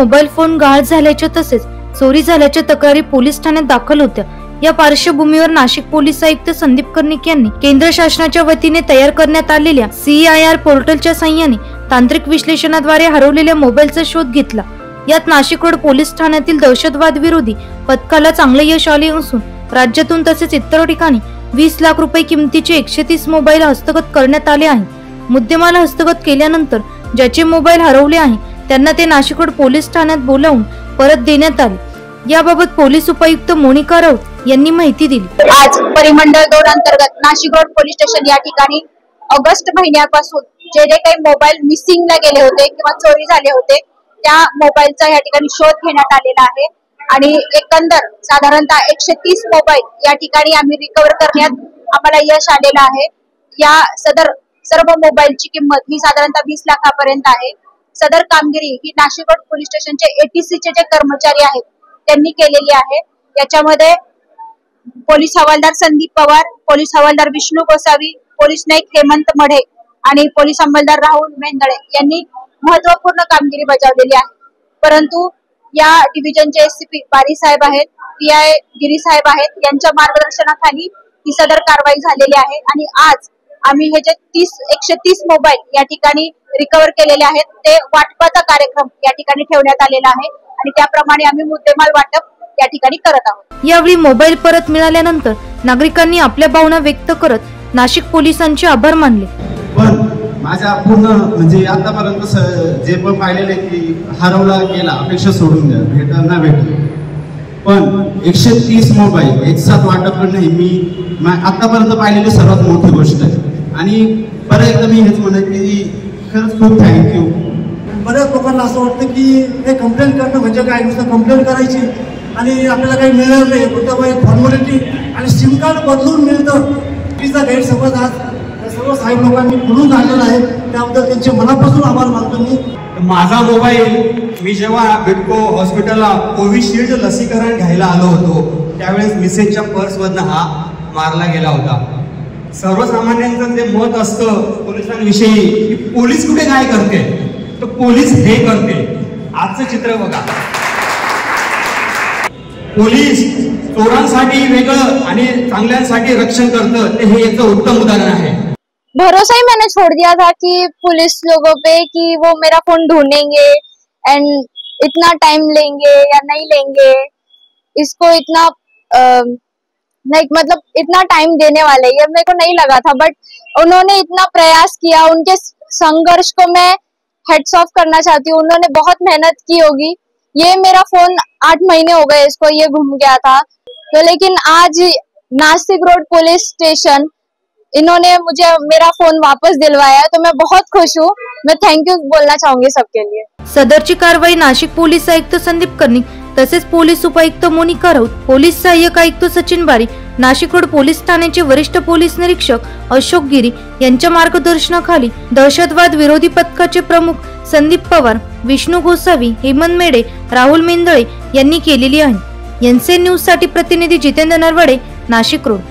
Mobile phone गाळ झाल्याच्या तसेच चोरी झाल्याच्या तक्रारी पोलीस ठाण्यात दाखल होत्या. या पार्श्वभूमीवर नाशिक पोलीस आयुक्त संदीप कर्णिक यांनी केंद्र शासनाच्या वतीने तयार करण्यात आलेल्या सीआयआर पोर्टलच्या साह्याने तांत्रिक विश्लेषणाद्वारे हरवलेल्या मोबाईलचा शोध घेतला. यात नाशिक रोड पोलीस ठाण्यातील दहशतवाद विरोधी पथकाला चांगले यश आले असून राज्यातून तसेच इतर ठिकाणी वीस लाख रुपये किमतीचे एकशे तीस मोबाईल हस्तगत करण्यात आले आहे मुद्देमाल हस्तगत केल्यानंतर ज्याचे मोबाईल हरवले आहे त्यांना ते नाशिकड पोलीस ठाण्यात बोलावून परत देण्यात आले. याबाबत पोलीस उपायुक्त मोनिका राऊत यांनी माहिती दिली. आज परिमंडळ दोन अंतर्गत नाशिक रोड पोलीस स्टेशन या ठिकाणी ऑगस्ट महिन्यापासून जे जे काही मोबाईल मिसिंगला गेले होते किंवा चोरी झाले होते त्या मोबाईलचा या ठिकाणी शोध घेण्यात आलेला आहे. आणि एकंदर साधारणतः एकशे तीस मोबाईल या ठिकाणी आम्ही रिकव्हर करण्यात आम्हाला यश आलेलं आहे. या सदर सर्व मोबाईलची किंमत ही साधारणतः वीस लाखापर्यंत आहे. सदर कामगिरी ही नाशिक पोलीस स्टेशनचे एटीसीचे जे कर्मचारी आहेत त्यांनी केलेली आहे. याच्यामध्ये पोलीस हवालदार संदीप पवार पोलीस हवालदार विष्णू गोसावी पोलीस नाईक हेमंत मढे आणि पोलीस अंमलदार राहुल मेंदळे यांनी महत्त्वपूर्ण कामगिरी बजावलेली आहे. परंतु या डिव्हिजनचे एसीपी बारी साहेब आहेत पी आय गिरी साहेब आहेत यांच्या मार्गदर्शनाखाली ही सदर कारवाई झालेली आहे आणि आज आम्ही हे जे तीस एकशे तीस मोबाईल या ठिकाणी रिकव्हर केलेले आहेत ते वाटपाचा कार्यक्रम या ठिकाणी ठेवण्यात आलेला आहे. आणि त्याप्रमाणे आम्ही मुद्देमाल वाटप या ठिकाणी करत आहोत. यावेळी मोबाईल परत मिळाल्यानंतर नागरिकांनी आपल्या भावना व्यक्त करत नाशिक पोलिसांचे आभार मानले. पण माझ्या पूर्ण म्हणजे आतापर्यंत जे पण पाहिलेले की हरवला गेला अपेक्षा सोडून द्या भेट ना भेट पण एकशे तीस मोबाईल एक साथ वाटप करणं ही मी मा- आतापर्यंत पाहिलेली सर्वात मोठी गोष्ट आहे. आणि परत एकदा मी हेच म्हणेन की खरंच खूप थँक्यू बऱ्याच लोकांना असं वाटतं की हे कंप्लेंट करणं म्हणजे काय? नुसतं कंप्लेंट करायची. आणि आपल्याला काही मिळणार नाही. फक्त एक फॉर्मॅलिटी आणि सिम कार्ड बदलून मिळतं. तिचा गैरसमज आज सर्व साहेब लोकांनी पुढून आणलेला आहे. त्याबद्दल त्यांचे मनापासून आभार मानतो मी. माझा मोबाईल मी जेव्हा बिडको हॉस्पिटलला कोविशिल्ड लसीकरण घ्यायला आलो होतो त्यावेळेस मिसेसच्या पर्समधनं हा मारला गेला होता. सर्वसामान्यांचं जे मत असतं पोलिसांविषयी की पोलीस कुठे काय करते? तर पोलीस हे करते. आजचं चित्र बघा. पोलीस चोरांसाठी वेगळं आणि चांगल्यांसाठी रक्षण करतं ते हे याचं उत्तम उदाहरण आहे. भरोसा ही मैंने छोड़ दिया था कि पुलिस लोगों पे कि वो मेरा फोन ढूंढेंगे एंड इतना टाइम लेंगे या नहीं लेंगे। इसको इतना लाइक मतलब इतना टाइम देने वाले, ये मेरे को नहीं लगा था बट उन्होंने इतना प्रयास किया, उनके संघर्ष को मैं हेड्स ऑफ़ करना चाहती हूँ। उन्होंने बहुत मेहनत की होगी। ये मेरा फ़ोन आठ महीने हो गए इसको, ये घूम गया था। तो लेकिन आज नासिक रोड पुलिस स्टेशन, इन्होंने मुझे, मेरा फ़ोन वापस दिलवाया तो मैं बहुत खुश हूँ। मैं थैंक यू बोलना चाहूँगी सबके लिए। सदरची कारवाई नाशिक पोलीस आयुक्त संदीप कर्णिक तसेच पोलीस उपायुक्त मोनिका राऊत पोलीस सहाय्यक आयुक्त सचिन बारी नाशिक रोड पोलीस ठाण्याचे वरिष्ठ पोलीस निरीक्षक अशोक गिरी यांच्या मार्गदर्शनाखाली दहशतवाद विरोधी पथकाचे प्रमुख संदीप पवार विष्णू गोसावी हेमंत मेडे राहुल मेंदळे यांनी केलेली आहे. एनसीएन न्यूजसाठी प्रतिनिधी जितेंद्र नरवडे नाशिक रोड.